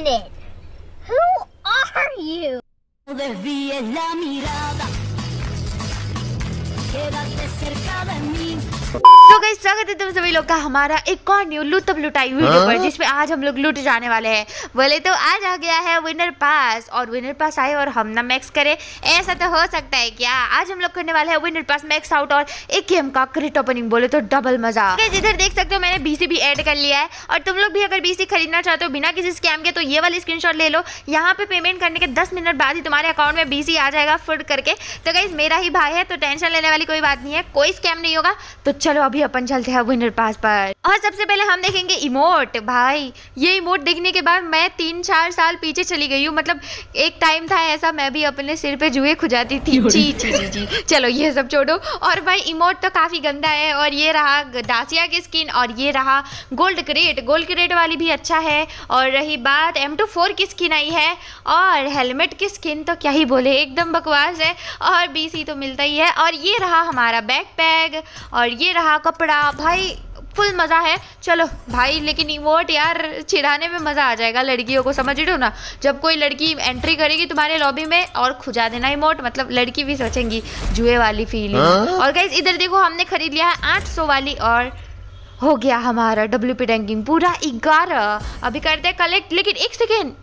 minute. Who are you? Desvíes la mirada. तो guys स्वागत है तुम सभी लोग का हमारा एक और न्यू लूट तब लुटाई वीडियो पर जिसमें आज हम लोग लूट जाने वाले हैं। बोले तो आज आ गया है विनर पास और विनर पास आए और हम ना मैक्स करें। ऐसा तो हो सकता है क्या? आज हम लोग करने वाले हैं विनर पास मैक्स आउट और एक गेम का क्रिट ओपनिंग बोले तो डबल मज़ा। गाइस इधर देख सकते हो मैंने बीसी भी एड कर लिया है और तुम लोग भी अगर बीसी खरीदना चाहते हो बिना किसी स्कैम के तो ये वाली स्क्रीनशॉट ले लो। यहाँ पे पेमेंट करने के दस मिनट बाद ही तुम्हारे अकाउंट में बीसी आ जाएगा फुट करके। तो गाइज़ मेरा ही भाई है तो टेंशन लेने वाली कोई बात नहीं है। कोई स्कैम नहीं होगा तो चलो अभी अपन चलते हैं विनर पास पर। और सबसे पहले हम देखेंगे इमोट भाई ये इमोट देखने के बाद मैं तीन चार साल पीछे चली गई हूँ। मतलब एक टाइम था ऐसा मैं भी अपने सिर पे जुए खुजाती थी। जी जी जी जी। चलो ये सब छोड़ो। और भाई इमोट तो काफ़ी गंदा है और ये रहा डासिया की स्किन और ये रहा गोल्ड क्रेट गोल्ड क्रेट वाली भी अच्छा है। और रही बात एम टू फोर की स्किन आई है। और हेलमेट की स्किन तो क्या ही बोले एकदम बकवास है। और बीसी तो मिलता ही है। और ये रहा हमारा बैक पैग और ये रहा कपड़ा भाई फुल मज़ा है। चलो भाई लेकिन इमोट यार चिढ़ाने में मज़ा आ जाएगा लड़कियों को समझ हो ना? जब कोई लड़की एंट्री करेगी तुम्हारे लॉबी में और खुजा देना इमोट मतलब लड़की भी सोचेंगी जुए वाली फीलिंग और गाइज़ इधर देखो हमने खरीद लिया है 800 वाली और हो गया हमारा डब्ल्यू पी रैंकिंग पूरा ग्यारह। अभी करते हैं कलेक्ट लेकिन एक सेकेंड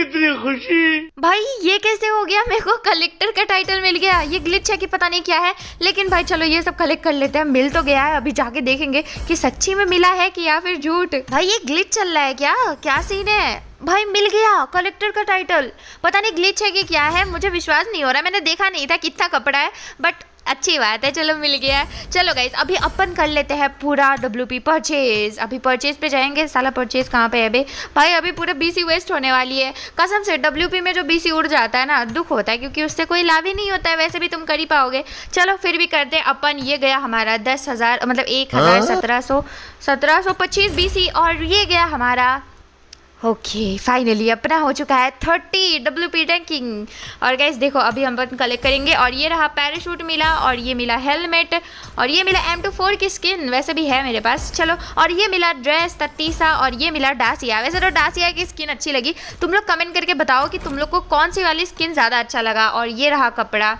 इतनी खुशी। भाई, ये कैसे हो गया? मेरे को कलेक्टर का टाइटल मिल गया। ये ग्लिच है कि पता नहीं क्या है। लेकिन भाई, चलो, ये सब कलेक्ट कर लेते हैं। मिल तो गया है, अभी जाके देखेंगे कि सच्ची में मिला है कि या फिर झूठ। भाई, ये ग्लिच चल रहा है क्या? क्या सीन है? भाई, मिल गया कलेक्टर का टाइटल पता नहीं ग्लिच है कि क्या है, मुझे विश्वास नहीं हो रहा। मैंने देखा नहीं था कितना कपड़ा है बट अच्छी बात है चलो मिल गया। चलो गाइज़ अभी अपन कर लेते हैं पूरा डब्ल्यू पी परचेज अभी परचेज पे जाएँगे साला परचेज कहाँ पे है अभी भाई अभी पूरा बीसी वेस्ट होने वाली है। कसम से डब्ल्यू पी में जो बीसी उड़ जाता है ना दुख होता है क्योंकि उससे कोई लाभ ही नहीं होता है वैसे भी तुम कर ही पाओगे। चलो फिर भी करते हैं अपन ये गया हमारा दस हज़ार मतलब एक हज़ार सत्रह सौ सत्रह सौ पच्चीस बी सी और ये गया हमारा ओके फाइनली अपना हो चुका है थर्टी डब्ल्यू पी रैंकिंग और गैस देखो, अभी हम अपन कलेक्ट करेंगे और ये रहा पैराशूट मिला और ये मिला हेलमेट और ये मिला एम टू फोर की स्किन वैसे भी है मेरे पास। चलो, और ये मिला ड्रेस तत्तीसा और ये मिला डासिया। वैसे तो डासिया की स्किन अच्छी लगी। तुम लोग कमेंट करके बताओ कि तुम लोग को कौन सी वाली स्किन ज़्यादा अच्छा लगा और ये रहा कपड़ा।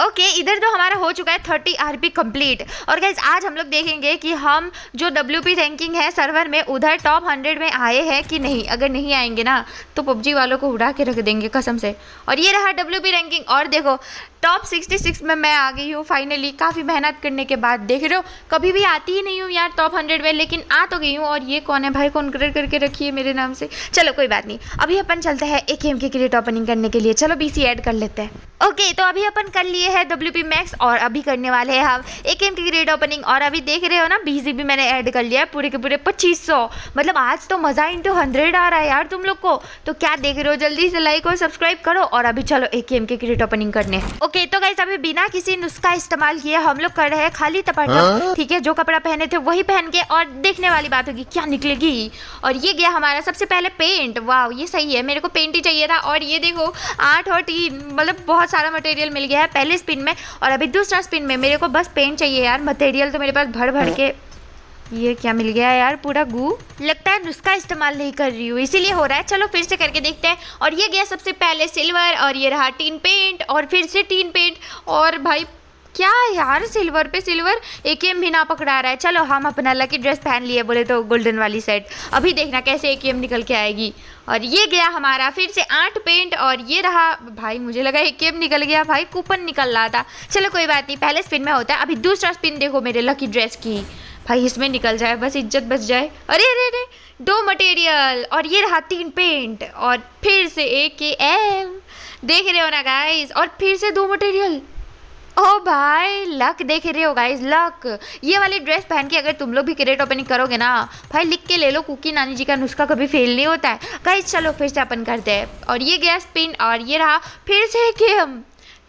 ओके okay, इधर तो हमारा हो चुका है थर्टी आर पी कंप्लीट और गैस आज हम लोग देखेंगे कि हम जो डब्ल्यू पी रैंकिंग है सर्वर में उधर टॉप हंड्रेड में आए हैं कि नहीं? अगर नहीं आएँगे ना तो पबजी वालों को उड़ा के रख देंगे कसम से. और ये रहा डब्ल्यू पी रैंकिंग और देखो टॉप 66 में मैं आ गई हूँ फाइनली काफ़ी मेहनत करने के बाद देख रहे हो कभी भी आती ही नहीं हूँ यार टॉप हंड्रेड में लेकिन आ तो गई हूँ और ये कौन है भाई कौन क्रिएट करके रखी है मेरे नाम से? चलो कोई बात नहीं अभी अपन चलते हैं एक गेम की क्रिएट ओपनिंग करने के लिए चलो बीसी ऐड कर लेते हैं। ओके okay, तो अभी अपन कर लिए हैं डब्ल्यू पी मैक्स और अभी करने वाले हैं हम एक गेम की ग्रेड ओपनिंग और अभी देख रहे हो ना बीसी भी मैंने ऐड कर लिया है पूरे के पूरे पच्चीस सौ। मतलब आज तो मज़ा इंटू हंड्रेड आ रहा है यार तुम लोग को। तो क्या देख रहे हो जल्दी से लाइक और सब्सक्राइब करो और अभी चलो एक गेम की क्रिएट ओपनिंग करने। ओके तो गाइस अभी बिना किसी नुस्खा इस्तेमाल किए हम लोग कर रहे हैं खाली तपाटा ठीक है जो कपड़ा पहने थे वही पहन के और देखने वाली बात होगी क्या निकलेगी? और ये गया हमारा सबसे पहले पेंट वाह ये सही है मेरे को पेंट ही चाहिए था। और ये देखो आठ और तीन मतलब बहुत सारा मटेरियल मिल गया है पहले स्पिन में। और अभी दूसरा स्पिन में मेरे को बस पेंट चाहिए यार मटेरियल तो मेरे पास भर भर के। ये क्या मिल गया यार पूरा गू? लगता है नुस्खा इस्तेमाल नहीं कर रही हूँ, इसीलिए हो रहा है। चलो फिर से करके देखते हैं। और ये गया सबसे पहले सिल्वर, और ये रहा टीन पेंट, और फिर से टीन पेंट। और भाई, क्या यार सिल्वर पे सिल्वर? एक एम भी ना पकड़ा रहा है। चलो हम अपना लकी ड्रेस पहन लिए बोले तो गोल्डन वाली सेट अभी देखना कैसे एक एम निकल के आएगी। और ये गया हमारा फिर से आठ पेंट और ये रहा, भाई मुझे लगा एक एम निकल गया। भाई कूपन निकल रहा था। चलो कोई बात नहीं, पहले स्पिन में होता है। अभी दूसरा स्पिन देखो मेरे लकी ड्रेस की। भाई, इसमें निकल जाए, बस इज़्ज़त बच जाए। अरे अरे अरे, दो मटेरियल और ये रहा तीन पेंट और फिर से एक के एम देख रहे हो ना गाइस और फिर से दो मटेरियल ओ भाई लक देख रहे हो गाइस लक ये वाली ड्रेस पहन के अगर तुम लोग भी क्रेट ओपनिंग करोगे ना, भाई, लिख के ले लो, कुकी नानी जी का नुस्खा कभी फेल नहीं होता है। गाइस चलो फिर से अपन करते हैं। और ये गया स्पिन और ये रहा फिर से गेम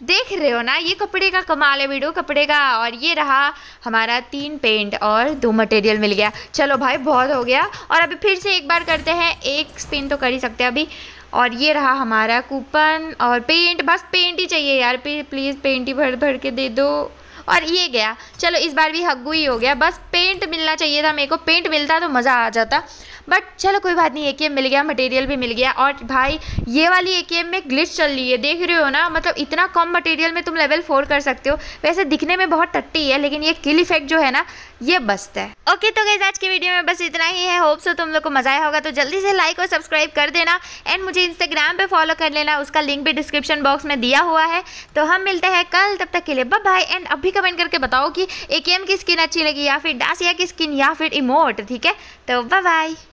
देख रहे हो ना, ये कपड़े का कमाल है वीडियो, कपड़े का। और ये रहा हमारा तीन पेंट और दो मटेरियल मिल गया। चलो भाई, बहुत हो गया। और अभी फिर से एक बार करते हैं। एक स्पिन तो कर ही सकते हैं अभी। और ये रहा हमारा कूपन और पेंट बस पेंट ही चाहिए यार। प्लीज़ पेंट ही भर भर के दे दो। और ये गया। चलो, इस बार भी हग्गू ही हो गया। बस पेंट मिलना चाहिए था मेरे को। पेंट मिलता तो मज़ा आ जाता। बट चलो, कोई बात नहीं ए मिल गया मटेरियल भी मिल गया। और भाई, ये वाली ए में ग्लिच चल रही है। देख रहे हो ना? मतलब इतना कम मटेरियल में तुम लेवल फोर कर सकते हो। वैसे दिखने में बहुत टट्टी है, लेकिन ये किल इफ़ेक्ट जो है ना, ये बसता है। ओके तो गई आज की वीडियो में बस इतना ही है। होप सो तुम लोग को मज़ा आया होगा। तो जल्दी से लाइक और सब्सक्राइब कर देना। एंड मुझे इंस्टाग्राम पे फॉलो कर लेना। उसका लिंक भी डिस्क्रिप्शन बॉक्स में दिया हुआ है। तो हम मिलते हैं कल। तब तक के लिए बाय एंड अभी कमेंट करके बताओ कि ए की स्किन अच्छी लगी या फिर डासिया की स्किन या फिर इमोट ठीक है? तो बाय बाय